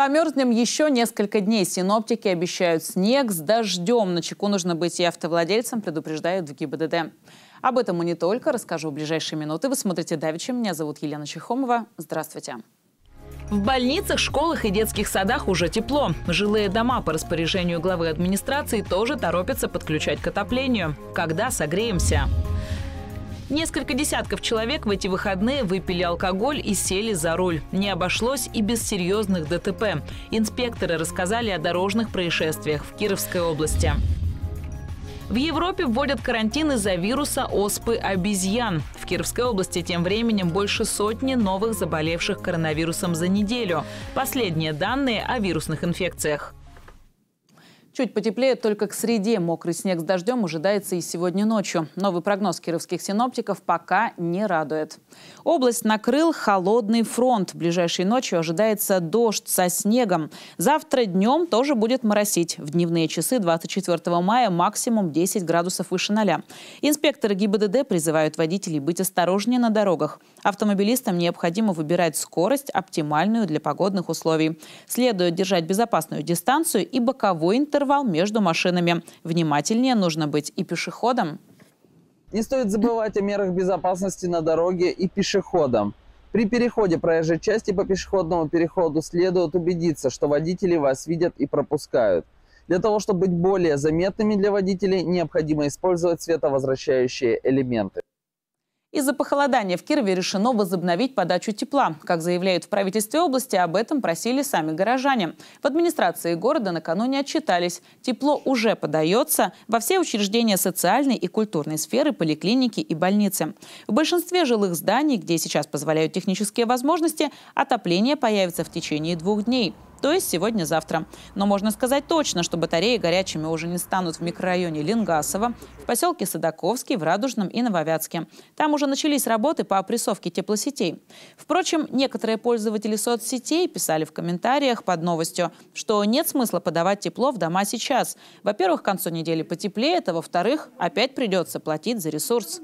Померзнем еще несколько дней. Синоптики обещают снег с дождем. На чеку нужно быть и автовладельцам, предупреждают в ГИБДД. Об этом и не только. Расскажу в ближайшие минуты. Вы смотрите «Давича». Меня зовут Елена Чехомова. Здравствуйте. В больницах, школах и детских садах уже тепло. Жилые дома по распоряжению главы администрации тоже торопятся подключать к отоплению. Когда согреемся? Несколько десятков человек в эти выходные выпили алкоголь и сели за руль. Не обошлось и без серьезных ДТП. Инспекторы рассказали о дорожных происшествиях в Кировской области. В Европе вводят карантин из-за вируса оспы обезьян. В Кировской области тем временем больше сотни новых заболевших коронавирусом за неделю. Последние данные о вирусных инфекциях. Чуть потеплеет только к среде. Мокрый снег с дождем ожидается и сегодня ночью. Новый прогноз кировских синоптиков пока не радует. Область накрыл холодный фронт. Ближайшей ночью ожидается дождь со снегом. Завтра днем тоже будет моросить. В дневные часы 24 мая максимум 10 градусов выше ноля. Инспекторы ГИБДД призывают водителей быть осторожнее на дорогах. Автомобилистам необходимо выбирать скорость, оптимальную для погодных условий. Следует держать безопасную дистанцию и боковой интервал интервал между машинами. Внимательнее нужно быть и пешеходам. Не стоит забывать о мерах безопасности на дороге и пешеходам. При переходе проезжей части по пешеходному переходу следует убедиться, что водители вас видят и пропускают. Для того, чтобы быть более заметными для водителей, необходимо использовать световозвращающие элементы. Из-за похолодания в Кирове решено возобновить подачу тепла. Как заявляют в правительстве области, об этом просили сами горожане. В администрации города накануне отчитались. Тепло уже подается во все учреждения социальной и культурной сферы, поликлиники и больницы. В большинстве жилых зданий, где сейчас позволяют технические возможности, отопление появится в течение двух дней – то есть сегодня-завтра. Но можно сказать точно, что батареи горячими уже не станут в микрорайоне Лингасово, в поселке Садаковский, в Радужном и Нововятске. Там уже начались работы по опрессовке теплосетей. Впрочем, некоторые пользователи соцсетей писали в комментариях под новостью, что нет смысла подавать тепло в дома сейчас. Во-первых, к концу недели потеплеет, а во-вторых, опять придется платить за ресурс.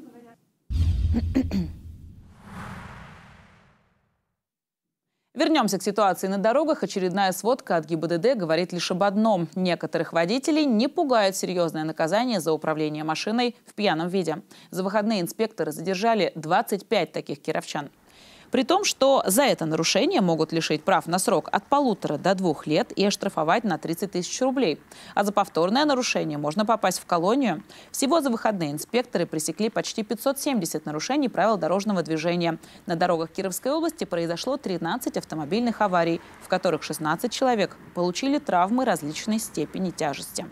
Вернемся к ситуации на дорогах. Очередная сводка от ГИБДД говорит лишь об одном. Некоторых водителей не пугает серьезное наказание за управление машиной в пьяном виде. За выходные инспекторы задержали 25 таких кировчан. При том, что за это нарушение могут лишить прав на срок от полутора до двух лет и оштрафовать на 30 тысяч рублей. А за повторное нарушение можно попасть в колонию. Всего за выходные инспекторы пресекли почти 570 нарушений правил дорожного движения. На дорогах Кировской области произошло 13 автомобильных аварий, в которых 16 человек получили травмы различной степени тяжести.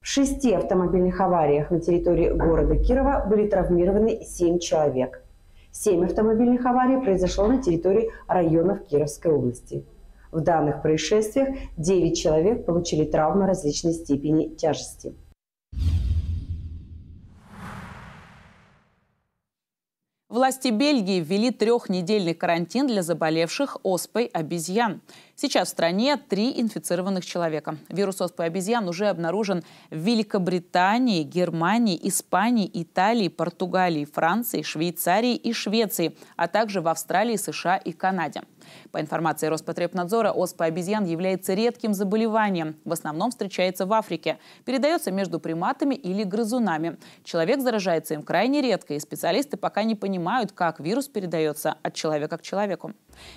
В шести автомобильных авариях на территории города Кирова были травмированы 7 человек. Семь автомобильных аварий произошло на территории районов Кировской области. В данных происшествиях 9 человек получили травмы различной степени тяжести. Власти Бельгии ввели трехнедельный карантин для заболевших оспой обезьян. Сейчас в стране три инфицированных человека. Вирус оспы обезьян уже обнаружен в Великобритании, Германии, Испании, Италии, Португалии, Франции, Швейцарии и Швеции, а также в Австралии, США и Канаде. По информации Роспотребнадзора, оспа обезьян является редким заболеванием. В основном встречается в Африке. Передается между приматами или грызунами. Человек заражается им крайне редко, и специалисты пока не понимают, как вирус передается от человека к человеку.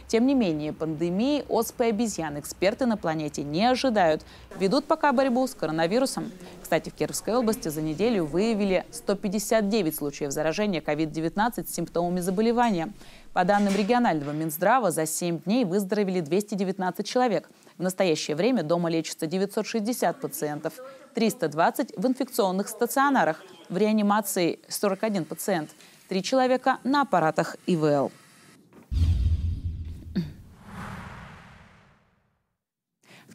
Тем не менее, пандемии оспы обезьян эксперты на планете не ожидают. Ведут пока борьбу с коронавирусом. Кстати, в Кировской области за неделю выявили 159 случаев заражения COVID-19 с симптомами заболевания. По данным регионального Минздрава, за 7 дней выздоровели 219 человек. В настоящее время дома лечится 960 пациентов, 320 в инфекционных стационарах, в реанимации 41 пациент, 3 человека на аппаратах ИВЛ.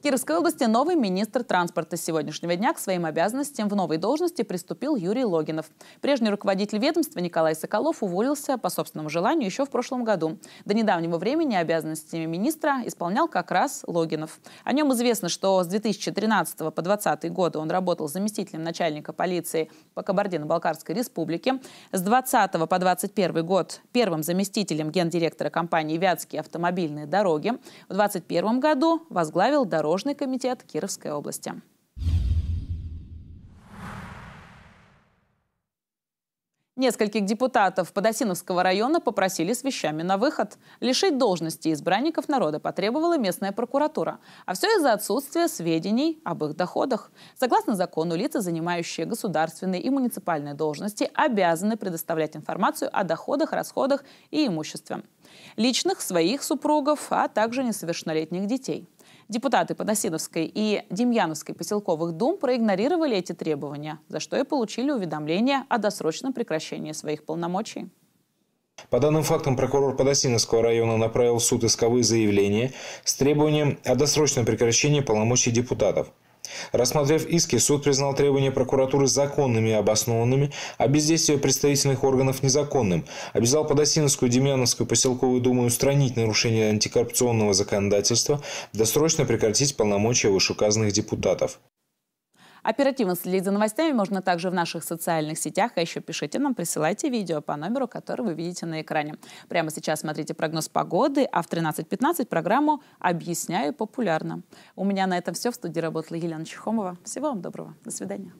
Кировской области новый министр транспорта. С сегодняшнего дня к своим обязанностям в новой должности приступил Юрий Логинов. Прежний руководитель ведомства Николай Соколов уволился по собственному желанию еще в прошлом году. До недавнего времени обязанностями министра исполнял как раз Логинов. О нем известно, что с 2013 по 2020 годы он работал заместителем начальника полиции по Кабардино-Балкарской республике. С 20 по 21 год первым заместителем гендиректора компании «Вятские автомобильные дороги». В 2021 году возглавил дорогу Дорожный комитет Кировской области. Нескольких депутатов Подосиновского района попросили с вещами на выход. Лишить должности избранников народа потребовала местная прокуратура. А все из-за отсутствия сведений об их доходах. Согласно закону, лица, занимающие государственные и муниципальные должности, обязаны предоставлять информацию о доходах, расходах и имуществе. Личных, своих супругов, а также несовершеннолетних детей. Депутаты Подосиновской и Демьяновской поселковых дум проигнорировали эти требования, за что и получили уведомление о досрочном прекращении своих полномочий. По данным фактам, прокурор Подосиновского района направил в суд исковые заявления с требованием о досрочном прекращении полномочий депутатов. Рассмотрев иски, суд признал требования прокуратуры законными и обоснованными, а бездействие представительных органов незаконным. Обязал Подосиновскую Демьяновскую поселковую думу устранить нарушение антикоррупционного законодательства, досрочно прекратить полномочия вышеуказанных депутатов. Оперативно следить за новостями можно также в наших социальных сетях, а еще пишите нам, присылайте видео по номеру, который вы видите на экране. Прямо сейчас смотрите прогноз погоды, а в 13.15 программу «Объясняю популярно». У меня на этом все. В студии работала Елена Чехомова. Всего вам доброго. До свидания.